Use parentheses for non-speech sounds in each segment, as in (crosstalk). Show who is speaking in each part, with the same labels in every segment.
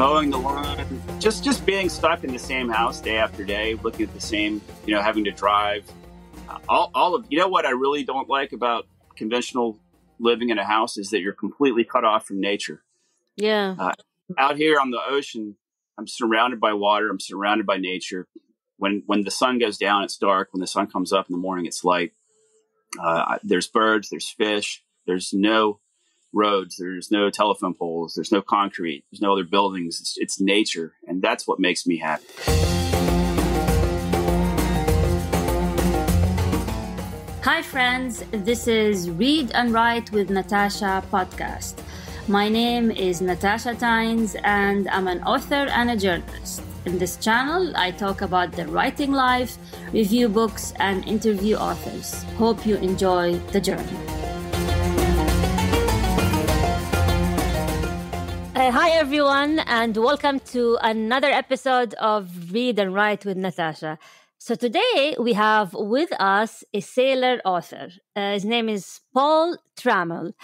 Speaker 1: mowing the lawn, just just being stuck in the same house day after day, looking at the same, you know, having to drive. Uh, all, all of you know what I really don't like about conventional living in a house is that you're completely cut off from nature.
Speaker 2: Yeah.
Speaker 1: Uh, out here on the ocean, I'm surrounded by water. I'm surrounded by nature. When when the sun goes down, it's dark. When the sun comes up in the morning, it's light. Uh, there's birds. There's fish. There's no roads. There's no telephone poles. There's no concrete. There's no other buildings. It's, it's nature, and that's what makes me happy.
Speaker 2: Hi, friends. This is Read and Write with Natasha podcast. My name is Natasha Tynes, and I'm an author and a journalist. In this channel, I talk about the writing life, review books, and interview authors. Hope you enjoy the journey. Uh, hi, everyone, and welcome to another episode of Read and Write with Natasha. So, today we have with us a sailor author. Uh, his name is Paul Trammell,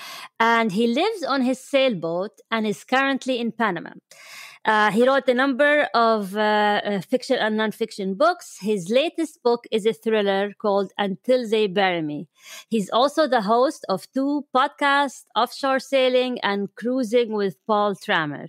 Speaker 2: and he lives on his sailboat and is currently in Panama. Uh, he wrote a number of uh, uh, fiction and nonfiction books. His latest book is a thriller called Until They Bury Me. He's also the host of two podcasts, Offshore Sailing and Cruising with Paul Trammell,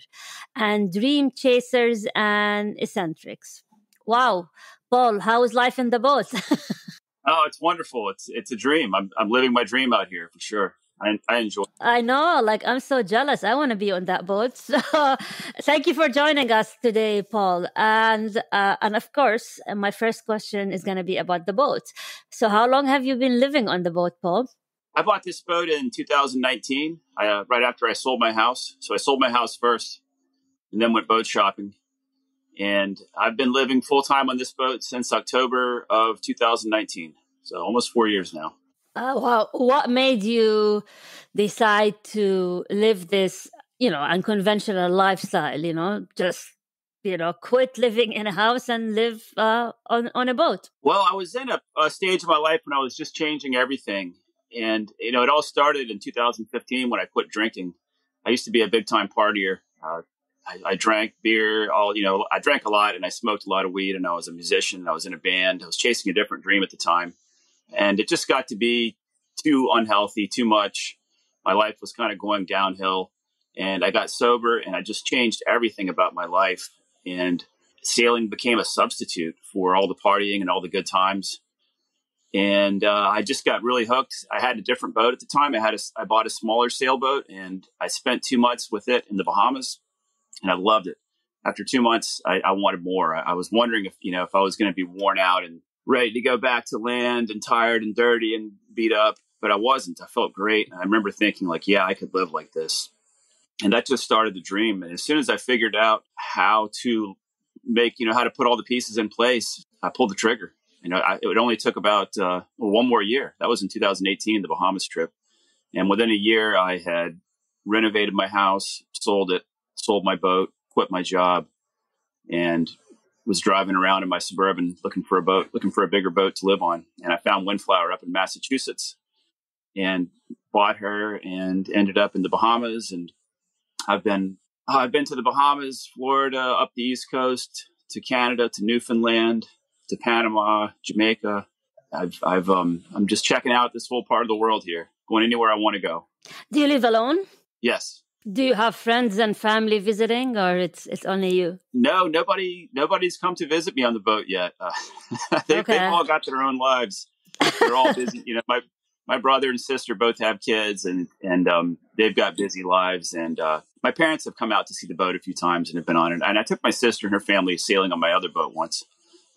Speaker 2: and Dream Chasers and Eccentrics. Wow. Paul, how is life in the boat? (laughs)
Speaker 1: oh, it's wonderful. It's it's a dream. I'm I'm living my dream out here for sure. I, I enjoy.
Speaker 2: I know, like I'm so jealous. I want to be on that boat. (laughs) So, thank you for joining us today, Paul. And uh, and of course, my first question is going to be about the boat. So, how long have you been living on the boat, Paul?
Speaker 1: I bought this boat in 2019, I, uh, right after I sold my house. So I sold my house first, and then went boat shopping. And I've been living full time on this boat since October of 2019. So almost four years now.
Speaker 2: Oh, wow. What made you decide to live this, you know, unconventional lifestyle, you know, just, you know, quit living in a house and live uh, on, on a boat?
Speaker 1: Well, I was in a, a stage of my life when I was just changing everything. And, you know, it all started in 2015 when I quit drinking. I used to be a big time partier. Uh, I, I, drank beer, all you know. I drank a lot, and I smoked a lot of weed. And I was a musician. I was in a band. I was chasing a different dream at the time, and it just got to be too unhealthy, too much. My life was kind of going downhill, and I got sober, and I just changed everything about my life. And sailing became a substitute for all the partying and all the good times. And uh, I just got really hooked. I had a different boat at the time. I had a, I bought a smaller sailboat, and I spent two months with it in the Bahamas and I loved it. After two months, I, I wanted more. I, I, was wondering if you know if I was going to be worn out and ready to go back to land and tired and dirty and beat up, but I wasn't. I felt great. And I remember thinking like, yeah, I could live like this, and that just started the dream. And as soon as I figured out how to make you know how to put all the pieces in place, I pulled the trigger. You know, I, it only took about uh, one more year. That was in 2018, the Bahamas trip, and within a year, I had renovated my house, sold it, sold my boat, quit my job, and was driving around in my suburban looking for a boat, looking for a bigger boat to live on. And I found Windflower up in Massachusetts and bought her and ended up in the Bahamas. And I've been I've been to the Bahamas, Florida, up the East Coast, to Canada, to Newfoundland, to Panama, Jamaica. I've I've um I'm just checking out this whole part of the world here, going anywhere I want to go.
Speaker 2: Do you live alone?
Speaker 1: Yes.
Speaker 2: Do you have friends and family visiting, or it's it's only you?
Speaker 1: No, nobody nobody's come to visit me on the boat yet. Uh, (laughs) they, okay. They've all got their own lives. They're all busy. you know, my my brother and sister both have kids, and and um, they've got busy lives. And uh, my parents have come out to see the boat a few times and have been on it. And I took my sister and her family sailing on my other boat once.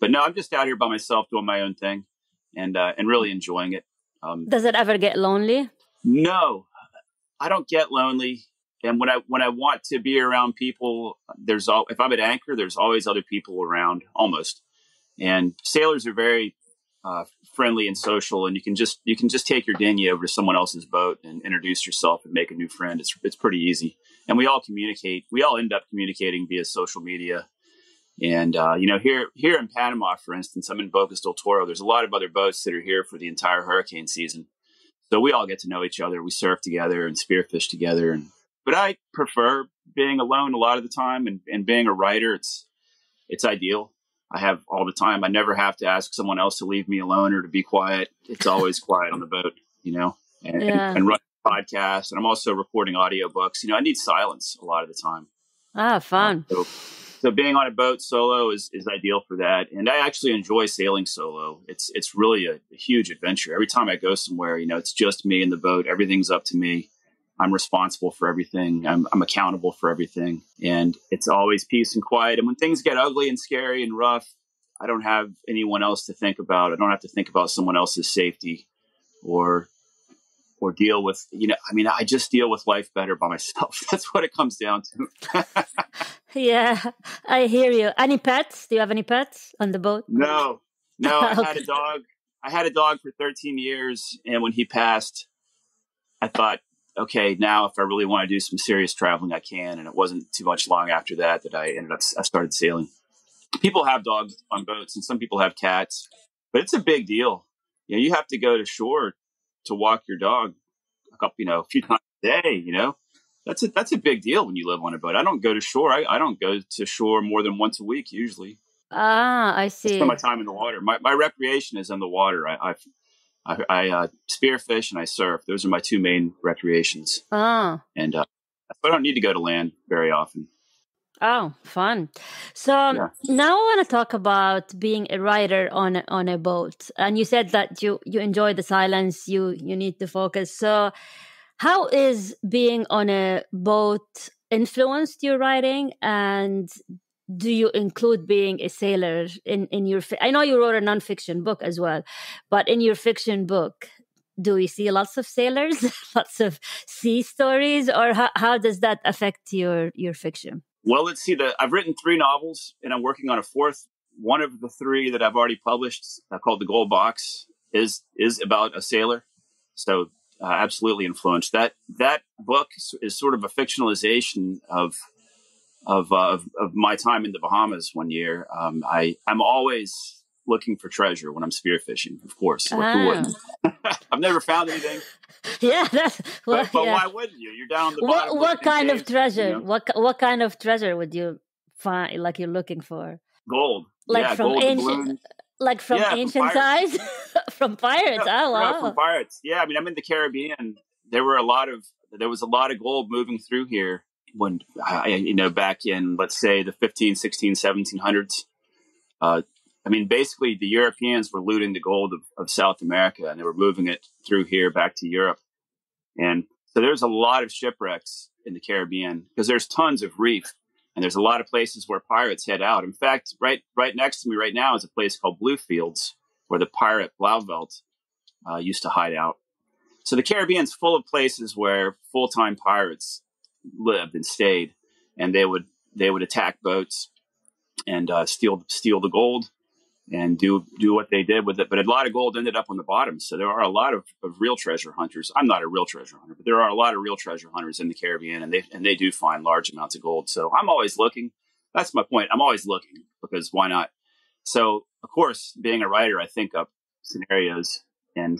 Speaker 1: But no, I'm just out here by myself doing my own thing, and uh, and really enjoying it.
Speaker 2: Um, Does it ever get lonely?
Speaker 1: No, I don't get lonely and when I when I want to be around people, there's all if I'm at anchor, there's always other people around, almost. And sailors are very uh, friendly and social, and you can just you can just take your dinghy over to someone else's boat and introduce yourself and make a new friend. It's it's pretty easy, and we all communicate. We all end up communicating via social media. And uh, you know, here here in Panama, for instance, I'm in Bocas del Toro. There's a lot of other boats that are here for the entire hurricane season, so we all get to know each other. We surf together and spearfish together, and but I prefer being alone a lot of the time, and, and being a writer, it's it's ideal. I have all the time. I never have to ask someone else to leave me alone or to be quiet. It's always quiet on the boat, you know, and, yeah. and, run podcasts. And I'm also recording audiobooks. You know, I need silence a lot of the time.
Speaker 2: Ah, fun.
Speaker 1: Uh, so, so being on a boat solo is, is ideal for that. And I actually enjoy sailing solo. It's, it's really a, a huge adventure. Every time I go somewhere, you know, it's just me in the boat. Everything's up to me. I'm responsible for everything. I'm, I'm accountable for everything. And it's always peace and quiet. And when things get ugly and scary and rough, I don't have anyone else to think about. I don't have to think about someone else's safety or or deal with you know i mean i just deal with life better by myself (laughs) that's what it comes down to (laughs)
Speaker 2: yeah i hear you any pets do you have any pets on the boat
Speaker 1: no no i okay. (laughs) had a dog i had a dog for 13 years and when he passed i thought okay, now if I really want to do some serious traveling, I can. And it wasn't too much long after that that I ended up, I started sailing. People have dogs on boats and some people have cats, but it's a big deal. You know, you have to go to shore to walk your dog a couple, you know, a few (laughs) times a day, you know, that's a, that's a big deal when you live on a boat. I don't go to shore. I, I don't go to shore more than once a week usually.
Speaker 2: Ah, I see. I
Speaker 1: spend my time in the water. My, my recreation is in the water. I, I I, I uh, spearfish and I surf. Those are my two main recreations.
Speaker 2: Oh.
Speaker 1: And uh, I don't need to go to land very often.
Speaker 2: Oh, fun! So um, yeah. now I want to talk about being a writer on on a boat. And you said that you you enjoy the silence. You you need to focus. So, how is being on a boat influenced your writing? And do you include being a sailor in in your i know you wrote a nonfiction book as well but in your fiction book do we see lots of sailors (laughs) lots of sea stories or how, how does that affect your your fiction?
Speaker 1: Well let's see the i've written three novels and i'm working on a fourth. One of the three that i've already published uh, called the gold box is is about a sailor. So uh, absolutely influenced. That that book is sort of a fictionalization of of, uh, of, of my time in the Bahamas one year. Um, I I'm always looking for treasure when I'm spearfishing. Of course, like? Ah. (laughs) I've never found anything. (laughs)
Speaker 2: Yeah, that's
Speaker 1: well, but, but yeah. why wouldn't you? You're down the
Speaker 2: What what kind of treasure? You know? What what kind of treasure would you find? Like you're looking for
Speaker 1: gold,
Speaker 2: like
Speaker 1: yeah,
Speaker 2: from ancient. Like from yeah, ancient times, (laughs) from pirates. Oh wow!
Speaker 1: from pirates. Yeah, I mean, I'm in the Caribbean. There were a lot of there was a lot of gold moving through here when you know back in let's say the 15 16 1700s uh, i mean basically the europeans were looting the gold of, of, south america and they were moving it through here back to europe. And so there's a lot of shipwrecks in the caribbean because there's tons of reef and there's a lot of places where pirates head out. In fact right right next to me right now is a place called bluefields where the pirate blauvelt uh, used to hide out. So the caribbean's full of places where full-time pirates lived and stayed, and they would they would attack boats and uh, steal steal the gold and do do what they did with it. But a lot of gold ended up on the bottom. So there are a lot of, of real treasure hunters. I'm not a real treasure hunter, but there are a lot of real treasure hunters in the Caribbean, and they and they do find large amounts of gold. So I'm always looking. That's my point. I'm always looking because why not? So of course, being a writer, I think up scenarios and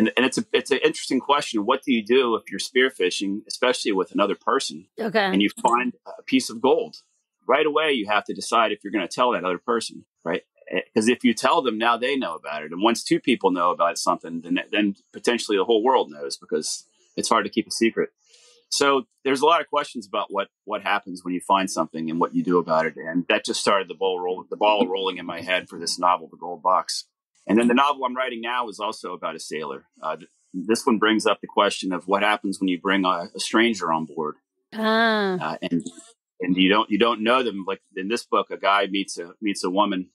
Speaker 1: and, and it's a it's an interesting question. What do you do if you're spearfishing, especially with another person,
Speaker 2: okay.
Speaker 1: and you find a piece of gold? Right away, you have to decide if you're going to tell that other person, right? Eh, because if you tell them, now they know about it, and once two people know about something, then then potentially the whole world knows because it's hard to keep a secret. So there's a lot of questions about what what happens when you find something and what you do about it, and that just started the ball roll the ball rolling in my head for this novel, The Gold Box. And then the novel I'm writing now is also about a sailor. Uh, this one brings up the question of what happens when you bring a, a stranger on board,
Speaker 2: ah.
Speaker 1: uh, and and you don't you don't know them. Like in this book, a guy meets a meets a woman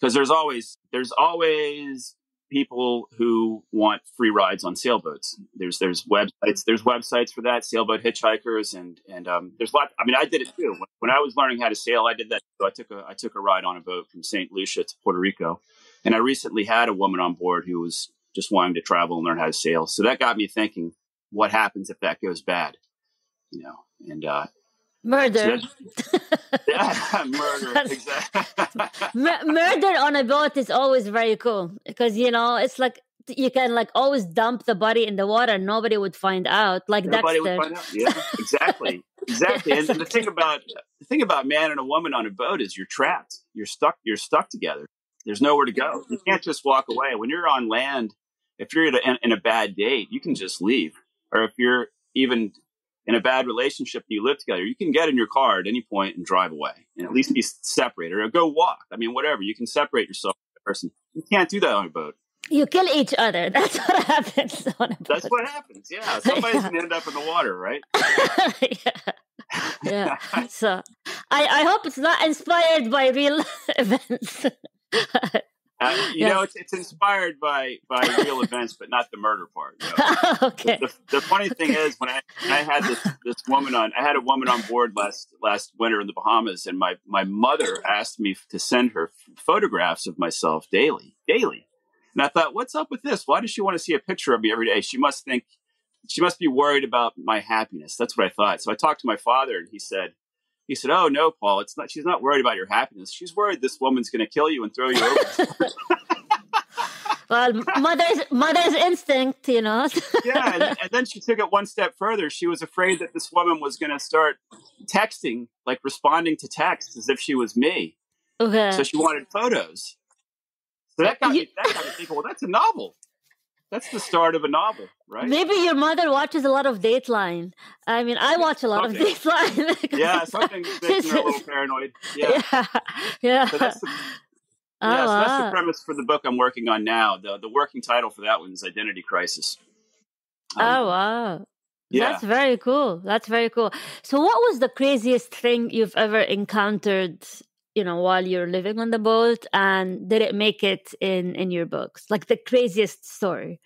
Speaker 1: because there's always there's always people who want free rides on sailboats. There's there's websites there's websites for that sailboat hitchhikers and and um, there's a lot. I mean, I did it too when, when I was learning how to sail. I did that. So I took a I took a ride on a boat from Saint Lucia to Puerto Rico, and I recently had a woman on board who was just wanting to travel and learn how to sail. So that got me thinking, what happens if that goes bad? You know, and uh,
Speaker 2: murder.
Speaker 1: So (laughs) yeah, (laughs) murder. exactly. (laughs)
Speaker 2: murder on a boat is always very cool because you know it's like you can like always dump the body in the water. Nobody would find out. Like
Speaker 1: Nobody
Speaker 2: Dexter.
Speaker 1: Would find out. Yeah, exactly. exactly. And the thing about the thing about man and a woman on a boat is you're trapped. You're stuck. You're stuck together. There's nowhere to go. You mm-hmm. can't just walk away. When you're on land, if you're in a, in a bad date, you can just leave. Or if you're even in a bad relationship and you live together, you can get in your car at any point and drive away and at least be separated or go walk. I mean, whatever. You can separate yourself from the person. You can't do that on a boat.
Speaker 2: You kill each other. (laughs) That's what happens on a boat.
Speaker 1: That's what happens. Yeah. Somebody's yeah. going to end up in the water, right? (laughs)
Speaker 2: yeah. yeah. (laughs) So I, I hope it's not inspired by real events.
Speaker 1: Uh, (laughs) you yes. know, it's, it's inspired by by real events, but not the murder part. (laughs)
Speaker 2: Okay.
Speaker 1: The, the, the, funny thing is, when I when I had this (laughs) this woman on, I had a woman on board last last winter in the Bahamas, and my my mother asked me to send her photographs of myself daily, daily. And I thought, what's up with this? Why does she want to see a picture of me every day? She must think she must be worried about my happiness. That's what I thought. So I talked to my father, and he said he said, "Oh no, Paul, it's not. She's not worried about your happiness. She's worried this woman's going to kill you and throw you over." (laughs)
Speaker 2: well, mother's mother's instinct, you know. (laughs)
Speaker 1: yeah, and, and, then she took it one step further. She was afraid that this woman was going to start texting, like responding to texts as if she was me.
Speaker 2: Okay.
Speaker 1: So she wanted photos. So that got me. That got me thinking. Well, that's a novel. That's the start of a novel, right?
Speaker 2: Maybe your mother watches a lot of Dateline. I mean, I watch a lot of Dateline. (laughs)
Speaker 1: yeah, something makes me a little paranoid. Yeah,
Speaker 2: yeah. yeah.
Speaker 1: So that's the, (laughs) oh, yeah, so that's the premise for the book I'm working on now. The the working title for that one is Identity Crisis.
Speaker 2: Um, oh wow. Yeah. That's very cool. That's very cool. So, what was the craziest thing you've ever encountered you know while you're living on the boat and did it make it in in your books? Like the craziest story.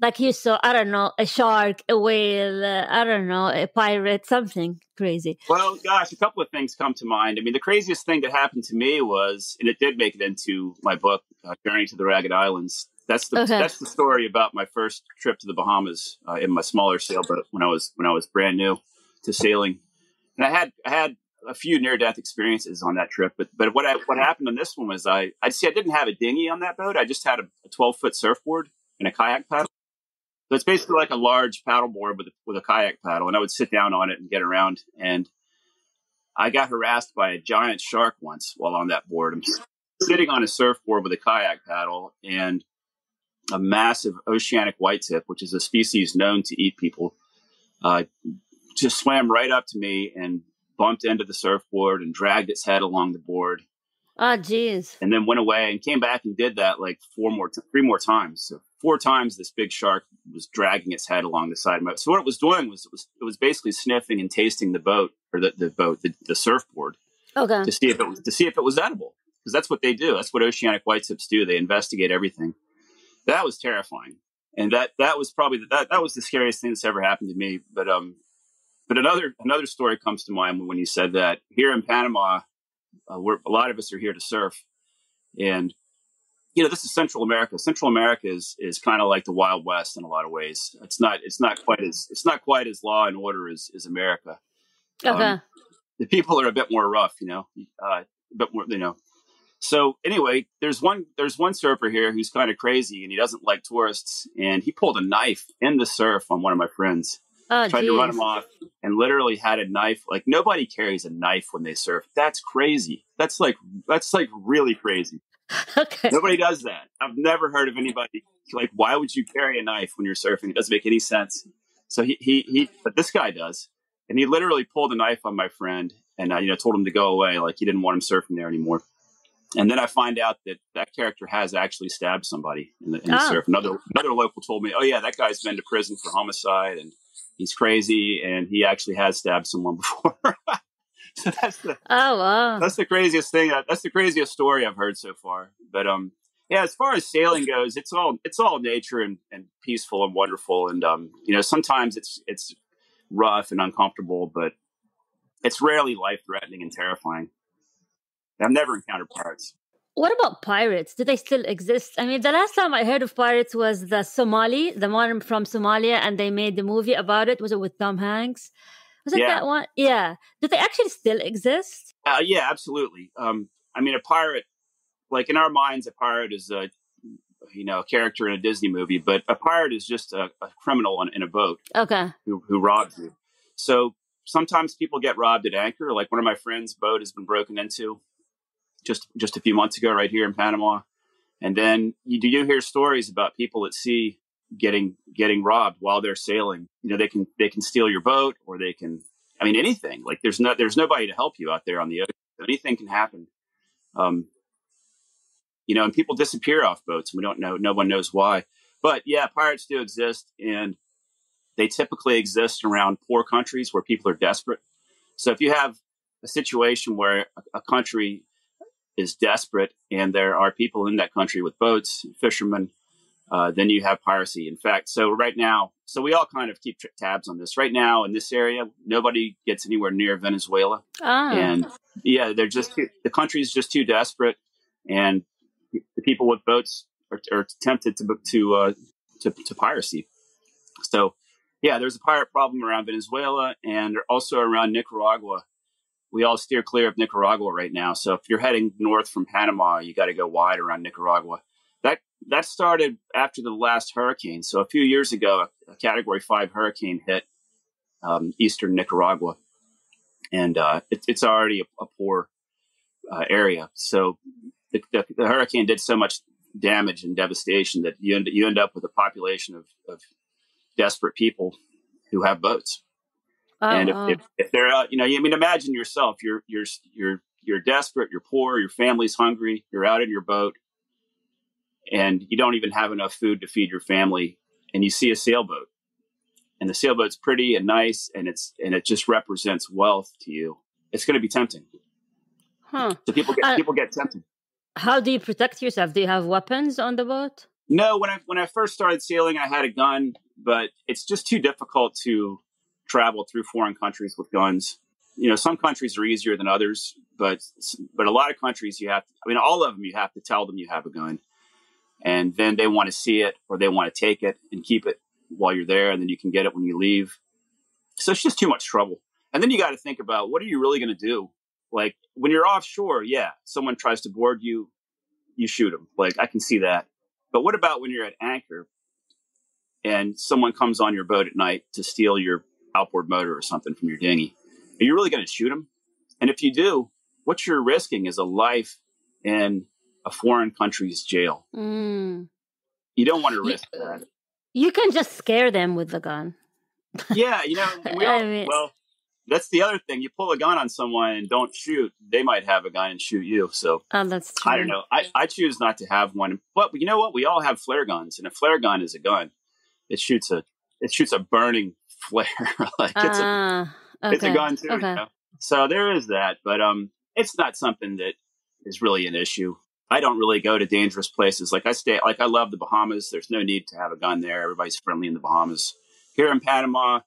Speaker 2: Like you saw i don't know a shark a whale uh, i don't know a pirate something crazy.
Speaker 1: Well gosh a couple of things come to mind. I mean the craziest thing that happened to me was and it did make it into my book uh, journey to the ragged islands. That's the okay. that's the story about my first trip to the bahamas uh, in my smaller sailboat when i was when i was brand new to sailing. And i had i had a few near death experiences on that trip, but but what I, what happened on this one was I I see I didn't have a dinghy on that boat. I just had a, 12 foot surfboard and a kayak paddle. So it's basically like a large paddle board with a, with a kayak paddle, and I would sit down on it and get around. And I got harassed by a giant shark once while on that board. I'm sitting on a surfboard with a kayak paddle and a massive oceanic white tip, which is a species known to eat people, uh, just swam right up to me and bumped into the surfboard and dragged its head along the board.
Speaker 2: Oh, jeez.
Speaker 1: And then went away and came back and did that like four more, t- three more times. So four times this big shark was dragging its head along the side of my. So what it was doing was it was it was basically sniffing and tasting the boat or the, the boat the, the surfboard.
Speaker 2: Okay.
Speaker 1: To see if it was to see if it was edible because that's what they do. That's what oceanic white tips do. They investigate everything. That was terrifying, and that that was probably the, that that was the scariest thing that's ever happened to me. But um, but another another story comes to mind when you said that here in Panama, uh, we're, a lot of us are here to surf, and you know this is Central America. Central America is is kind of like the Wild West in a lot of ways. It's not it's not quite as it's not quite as law and order as, as America.
Speaker 2: Okay. Um,
Speaker 1: the people are a bit more rough, you know, uh, a bit more, you know. So anyway, there's one there's one surfer here who's kind of crazy and he doesn't like tourists, and he pulled a knife in the surf on one of my friends
Speaker 2: Oh,
Speaker 1: tried
Speaker 2: geez.
Speaker 1: to run him off and literally had a knife. Like nobody carries a knife when they surf. That's crazy. That's like that's like really crazy. (laughs)
Speaker 2: okay.
Speaker 1: Nobody does that. I've never heard of anybody like why would you carry a knife when you're surfing? It doesn't make any sense. So he he he but this guy does. And he literally pulled a knife on my friend and uh, you know told him to go away like he didn't want him surfing there anymore. And then I find out that that character has actually stabbed somebody in the, in the oh. surf. Another another local told me, "Oh yeah, that guy's been to prison for homicide and he's crazy and he actually has stabbed someone (laughs) before. so that's the
Speaker 2: oh wow.
Speaker 1: that's the craziest thing. That's the craziest story I've heard so far. But um, yeah, as far as sailing goes, it's all it's all nature and, and peaceful and wonderful. And um, you know, sometimes it's it's rough and uncomfortable, but it's rarely life threatening and terrifying. I've never encountered pirates.
Speaker 2: What about pirates? Do they still exist? I mean, the last time I heard of pirates was the Somali, the one from Somalia, and they made the movie about it. Was it with Tom Hanks? Was it yeah. that one? Yeah. Do they actually still exist?
Speaker 1: Uh, yeah, absolutely. Um, I mean, a pirate, like in our minds, a pirate is a you know a character in a Disney movie, but a pirate is just a, a criminal in, in, a boat.
Speaker 2: Okay.
Speaker 1: Who, who robs you? So sometimes people get robbed at anchor. Like one of my friends' boat has been broken into just just a few months ago, right here in Panama. And then you do you hear stories about people at sea getting getting robbed while they're sailing. You know, they can they can steal your boat or they can I mean anything. Like there's no there's nobody to help you out there on the ocean. Anything can happen. Um, you know, and people disappear off boats. And we don't know. No one knows why. But yeah, pirates do exist, and they typically exist around poor countries where people are desperate. So if you have a situation where a, a country is desperate and there are people in that country with boats, fishermen, uh, then you have piracy. In fact, so right now, so we all kind of keep tabs on this. Right now in this area, nobody gets anywhere near Venezuela,
Speaker 2: Ah.
Speaker 1: and yeah, they're just too, the country's just too desperate, and the people with boats are, are tempted to to, uh, to to piracy. So yeah, there's a pirate problem around Venezuela and also around Nicaragua. We all steer clear of Nicaragua right now. So if you're heading north from Panama, you got to go wide around Nicaragua. That that started after the last hurricane. So a few years ago, a, Category Five hurricane hit um, eastern Nicaragua, and uh, it, it's already a, a poor uh, area. So the, the, the hurricane did so much damage and devastation that you end, you end up with a population of, of desperate people who have boats.
Speaker 2: Oh,
Speaker 1: and if,
Speaker 2: oh.
Speaker 1: if, if they're out, you know, I mean, imagine yourself, you're, you're, you're, you're desperate, you're poor, your family's hungry, you're out in your boat and you don't even have enough food to feed your family and you see a sailboat and the sailboat's pretty and nice and it's, and it just represents wealth to you. It's going to be tempting.
Speaker 2: Huh.
Speaker 1: So people get,
Speaker 2: Uh,
Speaker 1: people get tempted.
Speaker 2: How do you protect yourself? Do you have weapons on the boat?
Speaker 1: No, when I when I first started sailing, I had a gun, but it's just too difficult to travel through foreign countries with guns. You know, some countries are easier than others, but but a lot of countries you have. To, I mean, all of them you have to tell them you have a gun, and then they want to see it or they want to take it and keep it while you're there, and then you can get it when you leave. So it's just too much trouble. And then you got to think about what are you really going to do? Like when you're offshore, yeah, someone tries to board you, you shoot them. Like I can see that. But what about when you're at anchor and someone comes on your boat at night to steal your outboard motor or something from your dinghy? Are you really going to shoot them? And if you do, what you're risking is a life in a foreign country's jail.
Speaker 2: Mm.
Speaker 1: You don't want to risk that.
Speaker 2: You can just scare them with the gun. (laughs)
Speaker 1: Yeah, you know, we
Speaker 2: I mean-
Speaker 1: well, that's the other thing. You pull a gun on someone and don't shoot, they might have a gun and shoot you. So
Speaker 2: Oh, that's true.
Speaker 1: I don't know. I, I choose not to have one. But you know what? We all have flare guns, and a flare gun is a gun. It shoots a it shoots a burning flare. (laughs) like it's a
Speaker 2: Ah, okay.
Speaker 1: it's a gun too.
Speaker 2: Okay.
Speaker 1: You know? So there is that, but um, it's not something that is really an issue. I don't really go to dangerous places. Like I stay, like I love the Bahamas. There's no need to have a gun there. Everybody's friendly in the Bahamas. Here in Panama,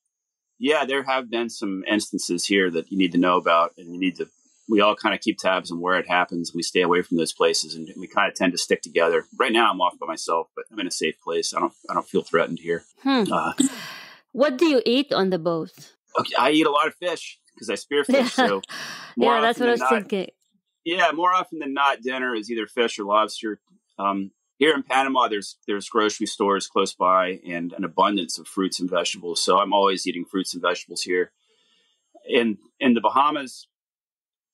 Speaker 1: yeah, there have been some instances here that you need to know about, and you need to. We all kind of keep tabs on where it happens. We stay away from those places, and we kind of tend to stick together. Right now, I'm off by myself, but I'm in a safe place. I don't. I don't feel threatened here.
Speaker 2: Hmm.
Speaker 1: Uh,
Speaker 2: What do you eat on the boat?
Speaker 1: okay, I eat a lot of fish because I spearfish. So (laughs)
Speaker 2: yeah, that's what I was
Speaker 1: not-
Speaker 2: thinking.
Speaker 1: Yeah, more often than not, dinner is either fish or lobster. Um, here in Panama, there's there's grocery stores close by and an abundance of fruits and vegetables. So I'm always eating fruits and vegetables here. In in the Bahamas,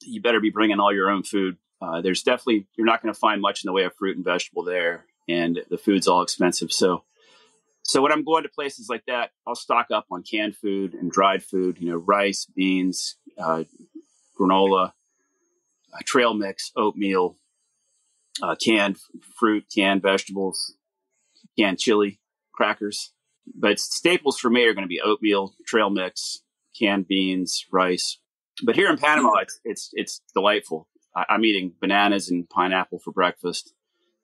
Speaker 1: you better be bringing all your own food. Uh, there's definitely you're not going to find much in the way of fruit and vegetable there, and the food's all expensive. So so when I'm going to places like that, I'll stock up on canned food and dried food. You know, rice, beans, uh, granola uh, trail mix, oatmeal, uh, canned fruit, canned vegetables, canned chili, crackers. But staples for me are going to be oatmeal, trail mix, canned beans, rice. But here in Panama, it's it's, it's delightful. I, I'm eating bananas and pineapple for breakfast,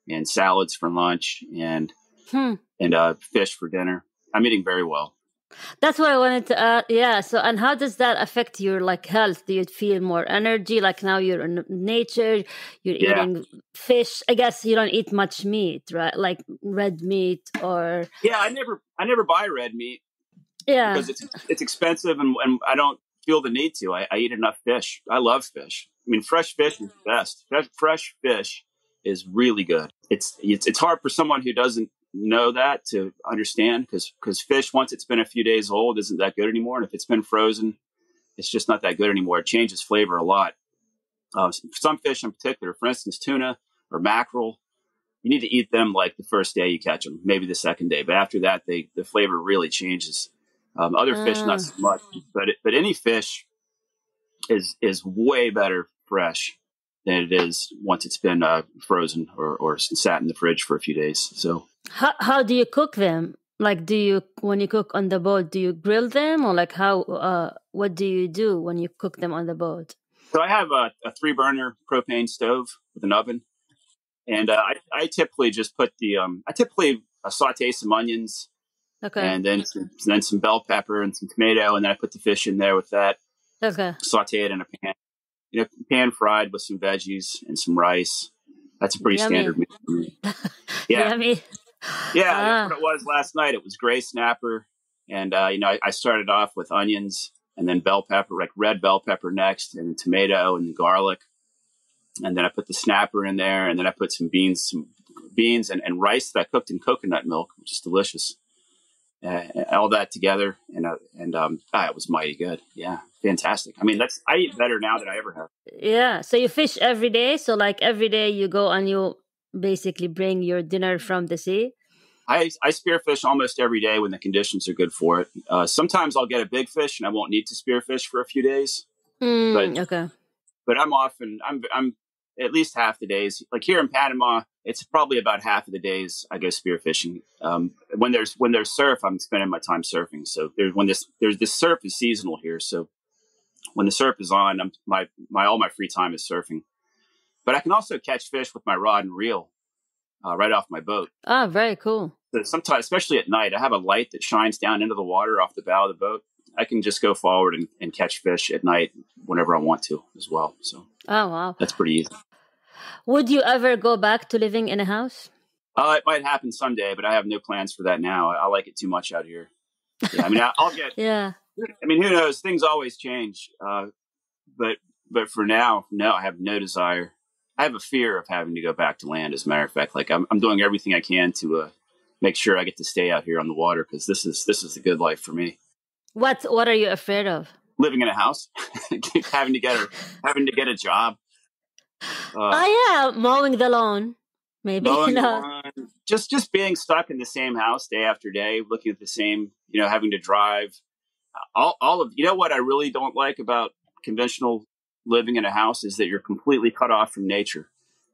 Speaker 1: and salads for lunch, and
Speaker 2: Hmm.
Speaker 1: And uh, fish for dinner. I'm eating very well.
Speaker 2: That's what I wanted to add. Yeah. So, and how does that affect your like health? Do you feel more energy? Like now you're in nature, you're
Speaker 1: Yeah.
Speaker 2: eating fish. I guess you don't eat much meat, right? Like red meat or
Speaker 1: Yeah, I never I never buy red meat.
Speaker 2: yeah.
Speaker 1: because it's it's expensive and, and I don't feel the need to. I, I eat enough fish. I love fish. I mean, fresh fish is best. Fresh, fresh fish is really good. It's, it's it's hard for someone who doesn't know that to understand because because fish once it's been a few days old isn't that good anymore, and if it's been frozen, it's just not that good anymore. It changes flavor a lot. Uh, some fish in particular, for instance, tuna or mackerel, you need to eat them like the first day you catch them, maybe the second day. But after that, they the flavor really changes. Um, other fish, not so much, but it, but any fish is is way better fresh than it is once it's been uh, frozen or, or sat in the fridge for a few days. So
Speaker 2: how how do you cook them? Like, do you when you cook on the boat, do you grill them or like how? Uh, what do you do when you cook them on the boat?
Speaker 1: So I have a, a three burner propane stove with an oven, and uh, I, I typically just put the um, I typically uh, saute some onions,
Speaker 2: Okay.
Speaker 1: and then some, then some bell pepper and some tomato, and then I put the fish in there with that.
Speaker 2: okay.
Speaker 1: Saute it in a pan, you know, pan fried with some veggies and some rice. That's a pretty
Speaker 2: Yummy.
Speaker 1: standard meal. (laughs) Yeah.
Speaker 2: Yummy. (laughs)
Speaker 1: Yeah,
Speaker 2: Ah.
Speaker 1: that's what it was last night. It was gray snapper, and uh, you know I, I started off with onions and then bell pepper, like red bell pepper next, and tomato and garlic, and then I put the snapper in there, and then I put some beans, some beans and, and rice that I cooked in coconut milk, which is delicious. Uh, all that together, and uh, and um, ah, it was mighty good. Yeah, fantastic. I mean, that's I eat better now than I ever have.
Speaker 2: Yeah. So you fish every day. So like every day you go and you basically bring your dinner from the sea.
Speaker 1: I, I spearfish almost every day when the conditions are good for it. Uh, sometimes I'll get a big fish and I won't need to spearfish for a few days.
Speaker 2: Mm,
Speaker 1: But-
Speaker 2: okay.
Speaker 1: But I'm often I'm I'm at least half the days. Like here in Panama, it's probably about half of the days I go spearfishing. Um, when there's when there's surf, I'm spending my time surfing. So there's when this there's this surf is seasonal here. So when the surf is on, I'm, my my all my free time is surfing. But I can also catch fish with my rod and reel uh, right off my boat.
Speaker 2: Ah, very cool.
Speaker 1: So sometimes, especially at night, I have a light that shines down into the water off the bow of the boat. I can just go forward and, and catch fish at night whenever I want to as well. So
Speaker 2: Oh wow.
Speaker 1: that's pretty easy.
Speaker 2: Would you ever go back to living in a house?
Speaker 1: Uh, it might happen someday, but I have no plans for that now. I, I like it too much out here. Yeah, I mean, I, I'll (laughs) get.
Speaker 2: Yeah.
Speaker 1: I mean, who knows? Things always change. Uh, but but for now, no, I have no desire. I have a fear of having to go back to land. As a matter of fact, like I'm, I'm doing everything I can to uh, make sure I get to stay out here on the water because this is this is the good life for me.
Speaker 2: What What are you afraid of?
Speaker 1: living in a house, (laughs) having to get a having to get a job. Uh,
Speaker 2: oh yeah, mowing the lawn. Maybe (laughs)
Speaker 1: mowing
Speaker 2: no.
Speaker 1: lawn, just just being stuck in the same house day after day, looking at the same, you know, having to drive. All all of you know what I really don't like about conventional living in a house is that you're completely cut off from nature.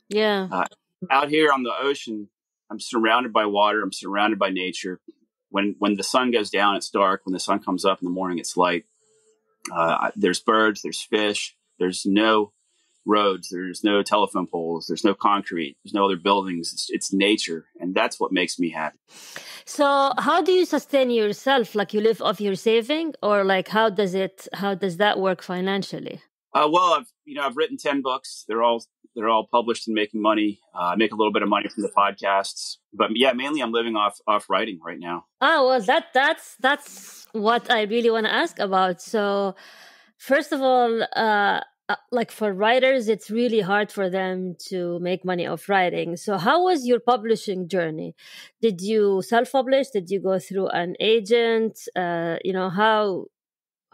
Speaker 2: Yeah.
Speaker 1: Out here on the ocean, I'm surrounded by water. I'm surrounded by nature. When when the sun goes down, it's dark. When the sun comes up in the morning, it's light. Uh, there's birds. There's fish. There's no roads. There's no telephone poles. There's no concrete. There's no other buildings. It's, it's nature, and that's what makes me happy.
Speaker 2: So how do you sustain yourself? Like you live off your saving, or like how does it? How does that work financially?
Speaker 1: Uh, well, I've you know I've written ten books. They're all they're all published and making money. Uh, I make a little bit of money from the podcasts, but yeah, mainly I'm living off off writing right now.
Speaker 2: Ah, well, that that's that's what I really want to ask about. So, first of all, uh, uh, like for writers, it's really hard for them to make money off writing. So, how was your publishing journey? Did you self-publish? Did you go through an agent? Uh, you know how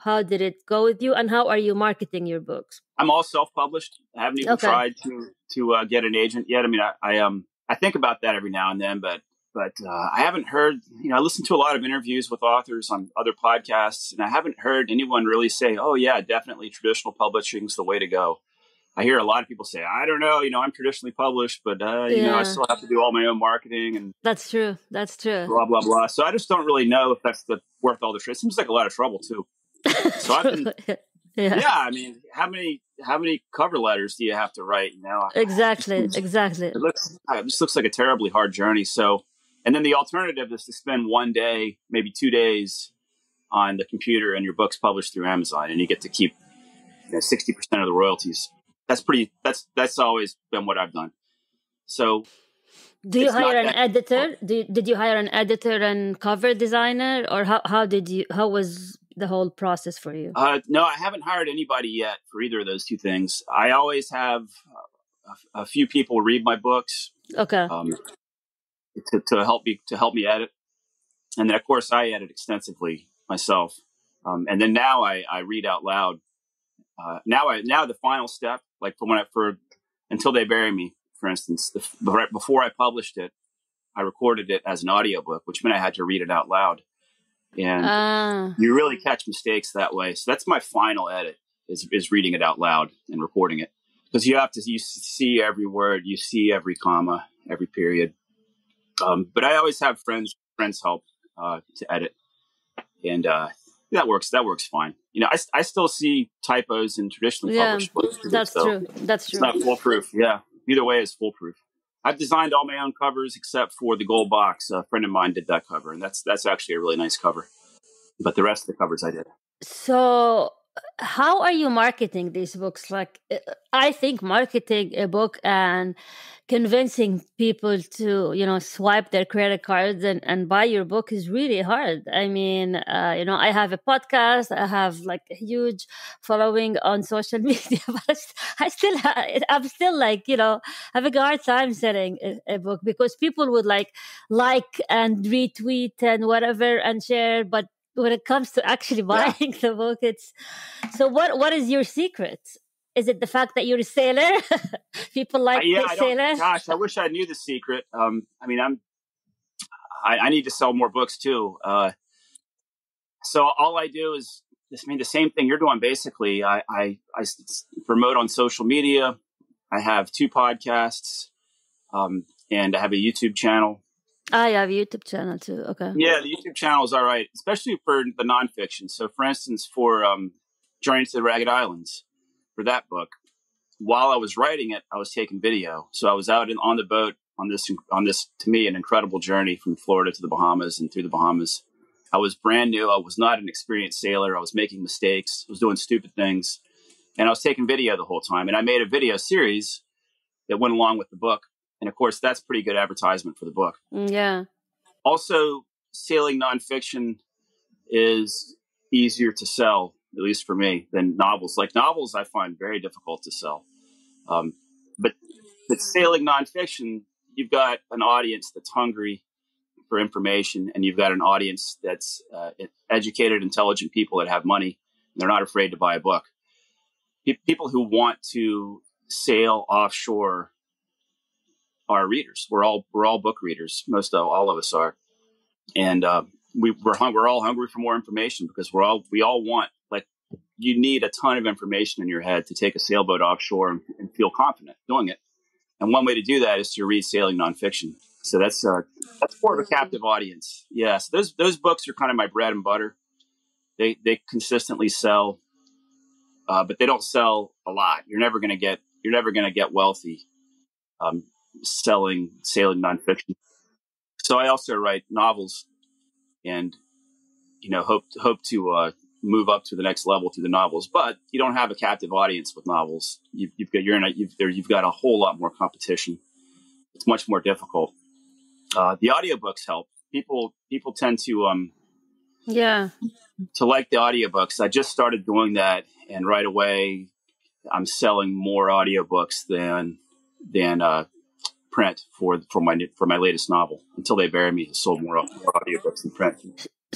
Speaker 2: how did it go with you, and how are you marketing your books?
Speaker 1: I'm all self-published. I haven't even
Speaker 2: Okay.
Speaker 1: tried to to uh, get an agent yet. I mean, I, I um I think about that every now and then, but but uh, I haven't heard. You know, I listen to a lot of interviews with authors on other podcasts, and I haven't heard anyone really say, "Oh yeah, definitely traditional publishing is the way to go." I hear a lot of people say, "I don't know, you know, I'm traditionally published, but uh, you know, I still have to do all my own marketing and
Speaker 2: That's true. That's true.
Speaker 1: blah blah blah." So I just don't really know if that's the worth all the trouble. It seems like a lot of trouble too. So I've been- (laughs)
Speaker 2: yeah.
Speaker 1: Yeah, I mean, how many how many cover letters do you have to write? now?
Speaker 2: Exactly. (laughs) Exactly.
Speaker 1: it looks uh, this looks like a terribly hard journey. So, and then the alternative is to spend one day, maybe two days, on the computer, and your book's published through Amazon, and you get to keep sixty percent of the royalties. That's pretty. That's that's always been what I've done. So
Speaker 2: Do you
Speaker 1: It's
Speaker 2: hire an editor? Did, you, did you hire an editor and cover designer, or how how did you? How was the whole process for you?
Speaker 1: Uh, no, I haven't hired anybody yet for either of those two things. I always have a, a few people read my books
Speaker 2: Okay.
Speaker 1: um, to, to help me to help me edit, and then of course I edit extensively myself. Um, and then now I, I read out loud. Uh, now I now the final step, like for when I for until they bury me, for instance, the, right before I published it, I recorded it as an audiobook, which meant I had to read it out loud. And uh. you really catch mistakes that way. So that's my final edit is is reading it out loud and recording it because you have to you see every word, you see every comma, every period. Um, but I always have friends friends help uh, to edit, and uh, that works. That works fine. You know, I, I still see typos in traditionally
Speaker 2: yeah,
Speaker 1: published books.
Speaker 2: That's true. That's true.
Speaker 1: It's not foolproof. Yeah, either way is foolproof. I've designed all my own covers except for the gold box. A friend of mine did that cover, and that's that's actually a really nice cover. But the rest of the covers I did.
Speaker 2: So how are you marketing these books? Like uh, i think marketing a book and convincing people to you know swipe their credit cards and, and buy your book is really hard. I mean uh, you know i have a podcast. I have like a huge following on social (laughs) media but i still i'm still like you know having a hard time selling a, a book because people would like like and retweet and whatever and share but when it comes to actually buying yeah. (laughs) the book it's so what what is your secret is it the fact that you're a sailor (laughs) people like uh, yeah, sailor
Speaker 1: gosh i wish i knew the secret um i mean i'm i, I need to sell more books too uh so all i do is I mean the same thing you're doing basically. I, I, I promote on social media. I have two podcasts, um, and I have a YouTube channel.
Speaker 2: I have a YouTube channel too. Okay.
Speaker 1: Yeah, the YouTube channel is all right, especially for the nonfiction. So, for instance, for um, Journey to the Ragged Islands, for that book, while I was writing it, I was taking video. So I was out in, on the boat on this on this to me an incredible journey from Florida to the Bahamas and through the Bahamas. I was brand new. I was not an experienced sailor. I was making mistakes. I was doing stupid things, and I was taking video the whole time. And I made a video series that went along with the book and of course, that's pretty good advertisement for the book.
Speaker 2: Mm, yeah.
Speaker 1: Also, sailing nonfiction is easier to sell, at least for me, than novels. Like novels, I find very difficult to sell. Um, but but sailing nonfiction, you've got an audience that's hungry for information, and you've got an audience that's uh, educated, intelligent people that have money. And they're not afraid to buy a book. People who want to sail offshore our readers. We're all we're all book readers. Most of all of us are, and uh, we we're hung, we're all hungry for more information because we're all we all want like you need a ton of information in your head to take a sailboat offshore and, and feel confident doing it. And one way to do that is to read sailing nonfiction. So that's uh, that's more of a captive audience. Yes, yeah, so those those books are kind of my bread and butter. They they consistently sell, uh, but they don't sell a lot. You're never going to get you're never going to get wealthy um, selling sailing nonfiction. So I also write novels, and you know hope hope to uh, move up to the next level through the novels. But you don't have a captive audience with novels. You've, you've got you're in a, you've, there, you've got a whole lot more competition. It's much more difficult. Uh, the audiobooks help. People people tend to um
Speaker 2: yeah
Speaker 1: to like the audiobooks. I just started doing that, and right away I'm selling more audiobooks than than uh, print for for my for my latest novel. Until they bury me, I sold more, more audiobooks in print.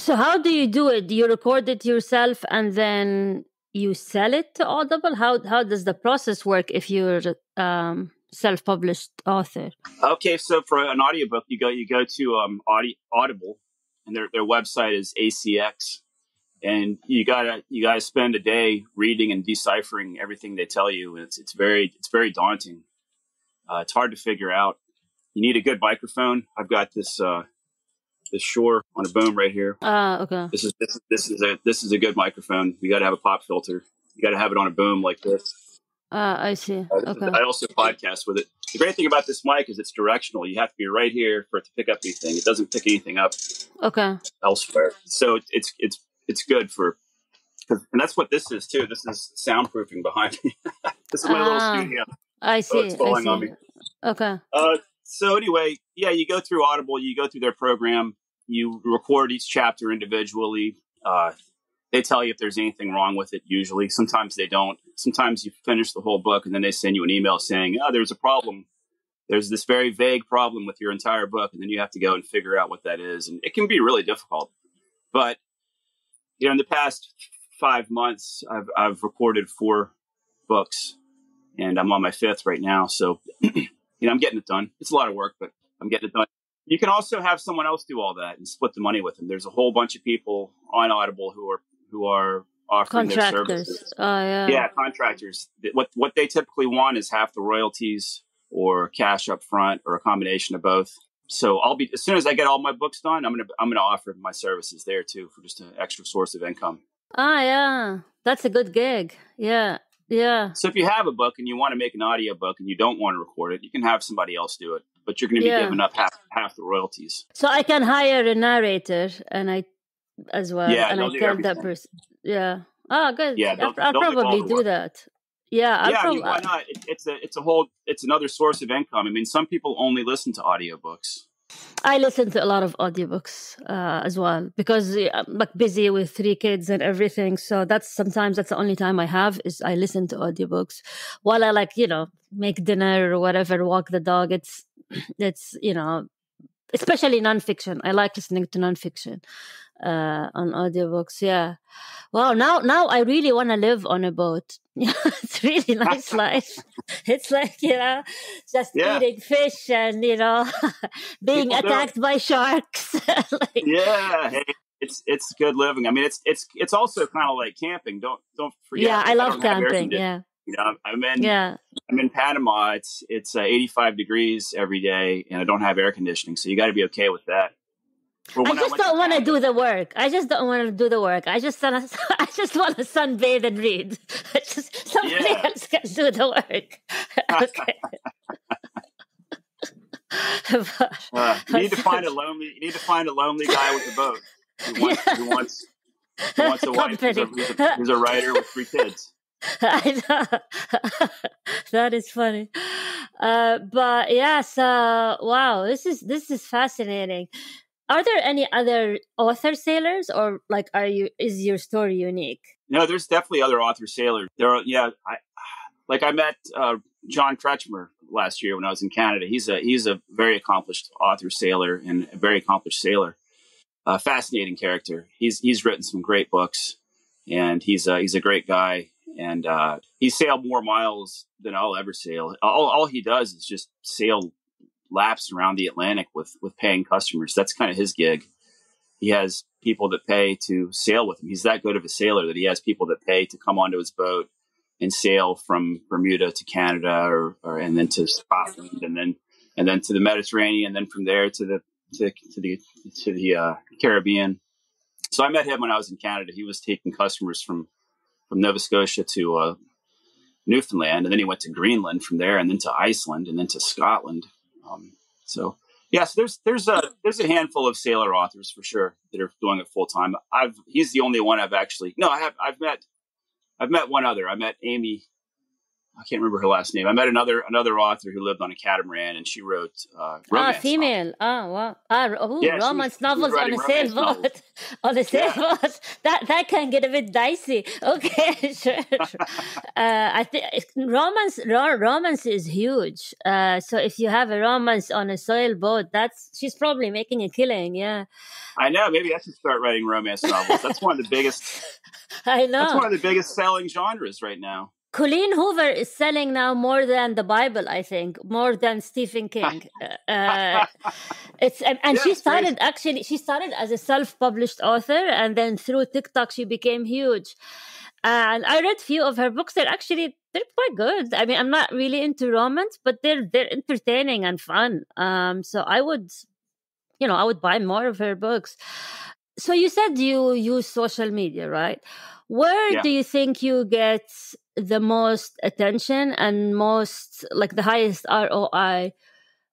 Speaker 2: So how do you do it? Do you record it yourself and then you sell it to Audible? How how does the process work if you're um, self-published author?
Speaker 1: Okay, so for an audiobook, you go you go to um, Audi, Audible, and their their website is ACX, and you gotta you gotta spend a day reading and deciphering everything they tell you. And it's it's very it's very daunting. Uh, it's hard to figure out. You need a good microphone. I've got this uh, this Shure on a boom right here.
Speaker 2: Ah, uh, okay.
Speaker 1: This is this is this is a this is a good microphone. You got to have a pop filter. You got to have it on a boom like this.
Speaker 2: Ah, uh, I see. Okay. I
Speaker 1: also podcast with it. The great thing about this mic is it's directional. You have to be right here for it to pick up anything. It doesn't pick anything up.
Speaker 2: Okay.
Speaker 1: Elsewhere, so it's it's it's good for, and that's what this is too. This is soundproofing behind me. (laughs) this is my little ah. studio.
Speaker 2: I see. Oh, it's falling on me. Okay.
Speaker 1: Uh, so anyway, yeah, you go through Audible, you go through their program, you record each chapter individually. Uh, they tell you if there's anything wrong with it. Usually, sometimes they don't. Sometimes you finish the whole book and then they send you an email saying, "Oh, there's a problem. There's this very vague problem with your entire book," and then you have to go and figure out what that is, and it can be really difficult. But you know, in the past five months, I've I've recorded four books, and I'm on my fifth right now. So, (clears throat) you know, I'm getting it done. It's a lot of work, but I'm getting it done. You can also have someone else do all that and split the money with them. There's a whole bunch of people on Audible who are who are offering their services.
Speaker 2: Oh yeah.
Speaker 1: Yeah, contractors. What what they typically want is half the royalties or cash up front or a combination of both. So I'll be as soon as I get all my books done, I'm gonna I'm gonna offer my services there too for just an extra source of income.
Speaker 2: Ah yeah, that's a good gig. Yeah, yeah.
Speaker 1: So if you have a book and you want to make an audio book and you don't want to record it, you can have somebody else do it, but you're going to be
Speaker 2: Yeah.
Speaker 1: giving up half half the royalties.
Speaker 2: So I can hire a narrator, and I as well,
Speaker 1: Yeah,
Speaker 2: and I tell that person. Yeah. Oh, good.
Speaker 1: Yeah,
Speaker 2: I'll,
Speaker 1: they'll-
Speaker 2: I'll
Speaker 1: they'll do
Speaker 2: probably do that. Yeah, I'll
Speaker 1: yeah, I mean, why uh not? It, it's a it's a whole it's another source of income. I mean, some people only listen to audiobooks.
Speaker 2: I listen to a lot of audiobooks uh, as well because uh, I'm like busy with three kids and everything. So that's sometimes that's the only time I have is I listen to audiobooks while I like you know make dinner or whatever, walk the dog. It's (clears throat) it's you know especially nonfiction. I like listening to nonfiction uh, on audiobooks. Yeah. Wow. Now now I really want to live on a boat. (laughs) it's really nice (laughs) life. It's like you know just
Speaker 1: Yeah.
Speaker 2: eating fish and you know (laughs) being
Speaker 1: People
Speaker 2: attacked by sharks. like,
Speaker 1: Yeah, hey, it's it's good living. I mean, it's it's it's also kind of like camping. Don't don't forget.
Speaker 2: yeah, I love
Speaker 1: air
Speaker 2: camping. Yeah,
Speaker 1: You know, I'm in
Speaker 2: yeah.
Speaker 1: I'm in Panama. It's it's uh, 85 degrees every day, and I don't have air conditioning, so you got to be okay with that.
Speaker 2: I just
Speaker 1: went
Speaker 2: don't want to do the work. I just don't want to do the work. I just wanna, (laughs) I just want to sunbathe and read. (laughs) Just somebody
Speaker 1: Yeah.
Speaker 2: else can do the work. (laughs) okay. But-
Speaker 1: Uh, you need to find a lonely. You need to find a lonely guy with a boat who wants
Speaker 2: Yeah.
Speaker 1: who wants who wants a wife who's a, who's, a, who's a writer with three kids.
Speaker 2: I know. that is funny. Uh, but yes, uh, wow, this is this is fascinating. Are there any other author sailors, or like, are you is your story unique?
Speaker 1: No, there's definitely other author sailors. There are, yeah, I like I met uh, John Kretschmer last year when I was in Canada. He's a he's a very accomplished author sailor and a very accomplished sailor. A fascinating character. He's he's written some great books, and he's he's a great guy. And uh, he sailed more miles than I'll ever sail. All all he does is just sail laps around the Atlantic with with paying customers. That's kind of his gig. He has people that pay to sail with him. He's that good of a sailor that he has people that pay to come onto his boat and sail from Bermuda to Canada or, or and then to Scotland and then and then to the Mediterranean and then from there to the to, to the to the uh, Caribbean. So I met him when I was in Canada. He was taking customers from from Nova Scotia to uh, Newfoundland, and then he went to Greenland from there, and then to Iceland, and then to Scotland. Um, so yes, there's there's a there's a handful of sailor authors for sure that are doing it full time. I've he's the only one I've actually no I have I've met I've met one other. I met Amy. I can't remember her last name. I met another another author who lived on a catamaran, and she wrote uh,
Speaker 2: Ah,
Speaker 1: romance
Speaker 2: female. Ah, wow. Ah, ooh,
Speaker 1: Yeah,
Speaker 2: romance
Speaker 1: was
Speaker 2: novels on a sailboat. (laughs) on a
Speaker 1: Yeah.
Speaker 2: sailboat. (laughs) That that can get a bit dicey. (laughs) Okay, sure. uh, I think romance ro- romance is huge. Uh, so if you have a romance on a sailboat, that's she's probably making a killing. Yeah,
Speaker 1: I know. Maybe I should start writing romance novels. That's one of the biggest.
Speaker 2: I know.
Speaker 1: That's one of the biggest selling genres right now.
Speaker 2: Colleen Hoover is selling now more than the Bible, I think, more than Stephen (laughs) King. Uh, it's and, and
Speaker 1: Yeah,
Speaker 2: she started actually. She started as a self-published author, and then through TikTok, she became huge. And I read few of her books. They're actually they're quite good. I mean, I'm not really into romance, but they're they're entertaining and fun. Um, so I would, you know, I would buy more of her books. So you said you use social media, right? Where
Speaker 1: Yeah.
Speaker 2: do you think you get the most attention and most like the highest ROI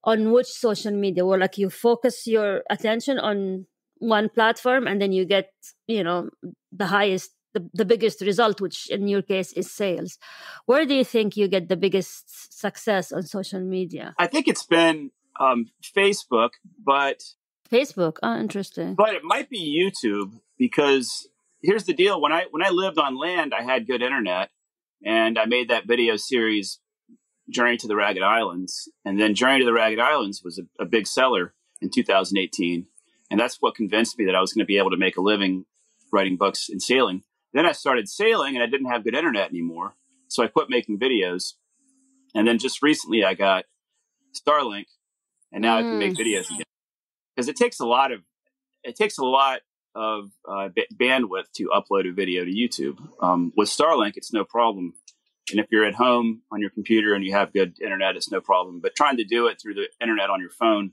Speaker 2: on which social media? Where like you focus your attention on one platform and then you get, you know, the highest the, the biggest result, which in your case is sales. Where do you think you get the biggest success on social media?
Speaker 1: I think it's been um, Facebook, but
Speaker 2: Facebook. Oh, interesting.
Speaker 1: but it might be YouTube because here's the deal: when I when I lived on land, I had good internet, and I made that video series, Journey to the Ragged Islands, and then Journey to the Ragged Islands was a, a big seller in 2018, and that's what convinced me that I was going to be able to make a living writing books and sailing. Then I started sailing and I didn't have good internet anymore. So I quit making videos. And then just recently I got Starlink and now mm. I can make mm. videos again. Because it takes a lot of, it takes a lot of uh, b- bandwidth to upload a video to YouTube. Um, with Starlink, it's no problem. And if you're at home on your computer and you have good internet, it's no problem. But trying to do it through the internet on your phone,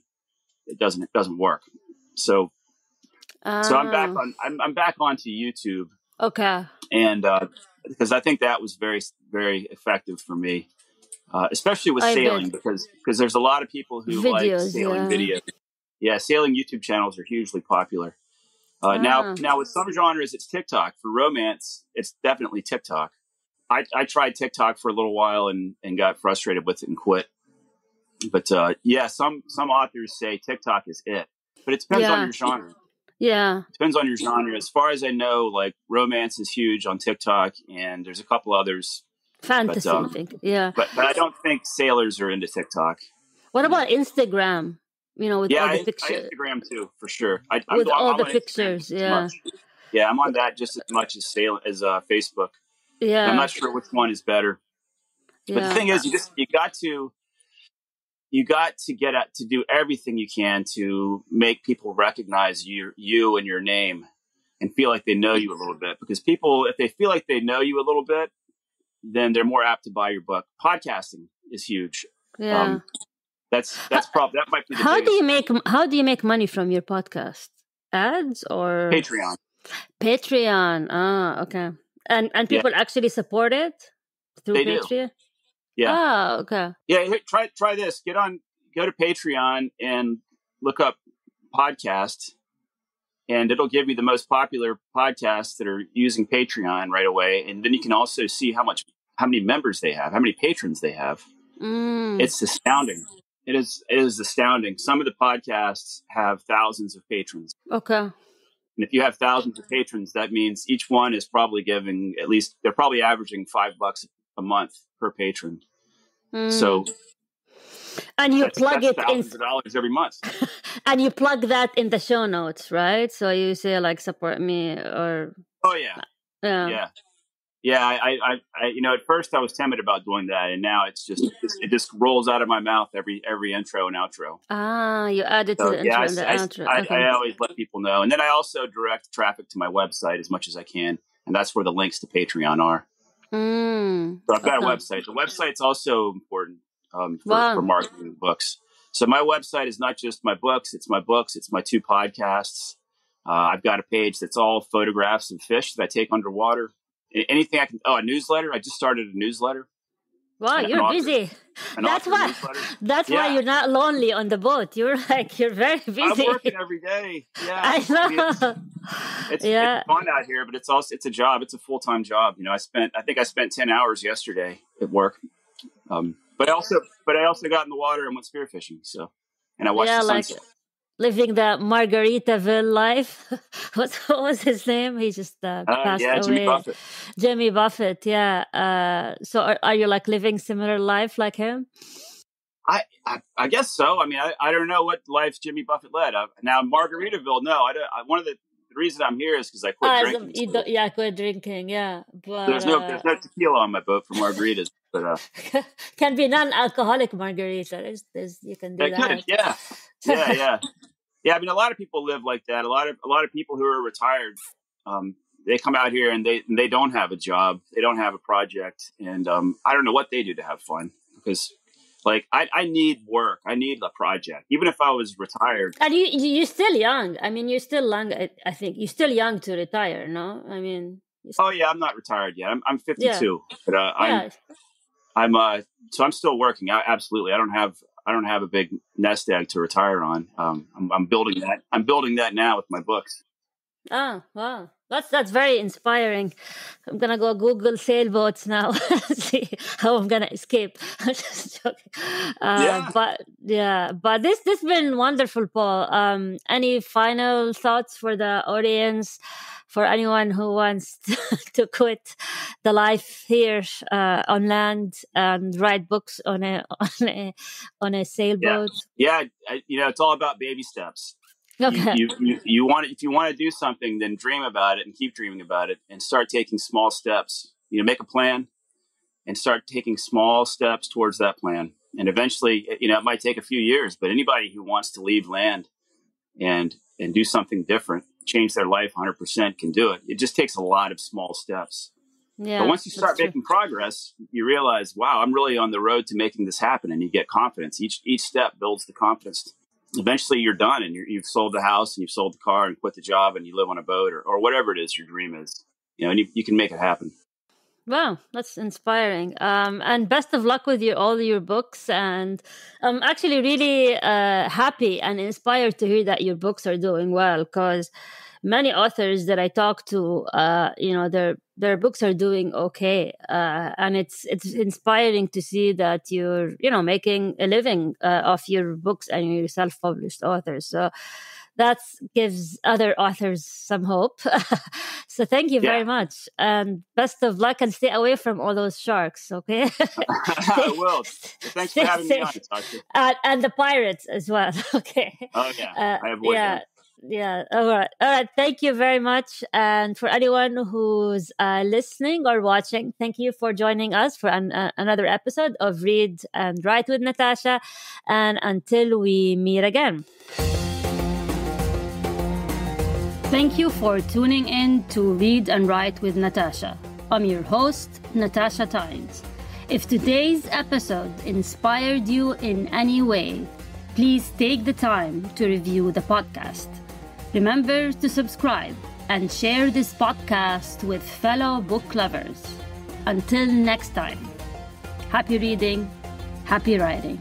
Speaker 1: it doesn't it doesn't work. So, so I'm back ah. on I'm, I'm back onto YouTube.
Speaker 2: Okay.
Speaker 1: And uh, because I think that was very very effective for me, uh, especially with I sailing, did. because because there's a lot of people who Videos, like sailing yeah. videos. Yeah, sailing YouTube channels are hugely popular. Uh, ah. Now, now with some genres, it's TikTok. For romance, it's definitely TikTok. I, I tried TikTok for a little while and, and got frustrated with it and quit. But uh, yeah, some some authors say TikTok is it, but it depends yeah. on your genre.
Speaker 2: Yeah,
Speaker 1: it depends on your genre. As far as I know, like romance is huge on TikTok, and there's a couple others.
Speaker 2: Fantasy, but, um, I think. Yeah,
Speaker 1: but but I don't think sailors are into TikTok.
Speaker 2: What about Instagram? You know, with
Speaker 1: yeah,
Speaker 2: all
Speaker 1: the
Speaker 2: pictures.
Speaker 1: Instagram too, for sure. I,
Speaker 2: with
Speaker 1: I'm,
Speaker 2: all
Speaker 1: I'm
Speaker 2: the pictures, yeah.
Speaker 1: Yeah, I'm on that just as much as as uh, Facebook.
Speaker 2: Yeah,
Speaker 1: I'm not sure which one is better. Yeah. But the thing is, you just you got to you got to get at to do everything you can to make people recognize you you and your name and feel like they know you a little bit because people if they feel like they know you a little bit then they're more apt to buy your book podcasting is huge
Speaker 2: yeah um,
Speaker 1: that's that's probably that might be
Speaker 2: how do you make how do you make money from your podcast ads or
Speaker 1: patreon
Speaker 2: patreon ah okay and and people yeah. actually support it through
Speaker 1: they
Speaker 2: patreon
Speaker 1: do. Yeah.
Speaker 2: Oh, okay.
Speaker 1: Yeah, try try this. Get on go to Patreon and look up podcast and it'll give you the most popular podcasts that are using Patreon right away and then you can also see how much how many members they have, how many patrons they have.
Speaker 2: Mm.
Speaker 1: It's astounding. It is it is astounding. Some of the podcasts have thousands of patrons.
Speaker 2: Okay.
Speaker 1: And if you have thousands of patrons, that means each one is probably giving at least they're probably averaging five bucks a month per patron. Mm. So
Speaker 2: and you
Speaker 1: that's,
Speaker 2: plug
Speaker 1: that's
Speaker 2: it in
Speaker 1: dollars every month (laughs)
Speaker 2: and you plug that in the show notes right so you say like support me or
Speaker 1: oh yeah
Speaker 2: yeah
Speaker 1: yeah yeah I, I i you know at first i was timid about doing that and now it's just it just, rolls out of my mouth every every intro and outro
Speaker 2: ah you add it so, to the
Speaker 1: yeah,
Speaker 2: intro
Speaker 1: I,
Speaker 2: and the outro
Speaker 1: I, okay. I, I always let people know and then i also direct traffic to my website as much as i can and that's where the links to patreon are
Speaker 2: Mm,
Speaker 1: so I've got okay. a website. The website's also important um, for, wow. for marketing books. So my website is not just my books; it's my books, it's my two podcasts. Uh, I've got a page that's all photographs of fish that I take underwater. Anything I can. Oh, a newsletter. I just started a newsletter.
Speaker 2: Wow, you're author, busy. (laughs) That's why. That's yeah. why you're not lonely on the boat. You're (laughs) like you're very busy. I'm
Speaker 1: working every day. (laughs) Yeah,
Speaker 2: I know. I mean,
Speaker 1: it's, it's, yeah. it's fun out here, but it's also it's a job. It's a full time job. You know, I spent I think I spent ten hours yesterday at work. Um, but I also but I also got in the water and went spearfishing. So, and I watched yeah, the sunset. Like,
Speaker 2: living the Margaritaville life. (laughs) what, what was his name? He just uh, uh, passed
Speaker 1: yeah,
Speaker 2: away.
Speaker 1: Jimmy Buffett.
Speaker 2: Jimmy Buffett, yeah. Uh, so are, are, you like living similar life like him?
Speaker 1: I, I, I guess so. I mean, I, I don't know what life Jimmy Buffett led. Uh, now Margaritaville, no. I, don't, I one of the the reason I'm here is because I quit uh, drinking.
Speaker 2: So yeah, quit drinking. Yeah, but
Speaker 1: there's no there's no tequila on my boat for margaritas. But uh, (laughs)
Speaker 2: can be non-alcoholic margarita. There's, there's you can do that.
Speaker 1: Could, yeah, yeah, (laughs) yeah, yeah. I mean, a lot of people live like that. A lot of a lot of people who are retired, um, they come out here and they they don't have a job, they don't have a project, and um, I don't know what they do to have fun because like I, I need work. I need a project, even if I was retired.
Speaker 2: And you you're still young. I mean, you're still young. I, I think you're still young to retire. No, I mean.
Speaker 1: Oh yeah, I'm not retired yet. I'm I'm 52, yeah. but uh, I'm. I'm uh so I'm still working. I, absolutely, I don't have I don't have a big nest egg to retire on. Um, I'm, I'm building that. I'm building that now with my books.
Speaker 2: Oh wow, that's that's very inspiring. I'm gonna go Google sailboats now, (laughs) see how I'm gonna escape. (laughs) I'm just joking. Uh, yeah. But yeah, but this this been wonderful, Paul. Um, any final thoughts for the audience? for anyone who wants (laughs) to quit the life here uh, on land and write books on a on a on a sailboat.
Speaker 1: Yeah, yeah I, you know, it's all about baby steps.
Speaker 2: Okay.
Speaker 1: You, you, you want if you want to do something, then dream about it and keep dreaming about it, and start taking small steps. You know, make a plan and start taking small steps towards that plan. And eventually, eh, you know, it might take a few years, but anybody who wants to leave land and and do something different, change their life 100% can do it. It just takes a lot of small steps.
Speaker 2: Yeah,
Speaker 1: but once you start making progress, you realize, wow, I'm really on the road to making this happen, and you get confidence. Each each step builds the confidence. Eventually, you're done, and you have sold the house, and you've sold the car, and quit the job, and you live on a boat, or, or whatever it is your dream is. You know, and you, you can make it happen.
Speaker 2: Wow, that's inspiring. Um, and best of luck with your all your books. And I'm actually really uh, happy and inspired to hear that your books are doing well because many authors that I talk to, uh, you know, their their books are doing okay, uh, and it's it's inspiring to see that you're you know making a living uh, off your books and you're self published authors. So that gives other authors some hope. (laughs) so thank you yeah. very much, and best of luck, and stay away from all those sharks. Okay. (laughs)
Speaker 1: I will. Thanks stay, for (laughs) having stay, me on, Tasha.
Speaker 2: Uh, and the pirates as well. okay.
Speaker 1: Oh yeah, uh, I have yeah.
Speaker 2: Yeah. All right. All right. Thank you very much. And for anyone who's uh, listening or watching, thank you for joining us for an, uh, another episode of Read and Write with Natasha. And until we meet again. Thank you for tuning in to Read and Write with Natasha. I'm your host, Natasha Tynes. If today's episode inspired you in any way, please take the time to review the podcast. Remember to subscribe and share this podcast with fellow book lovers. Until next time, happy reading, happy writing.